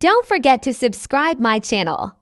Don't forget to subscribe my channel.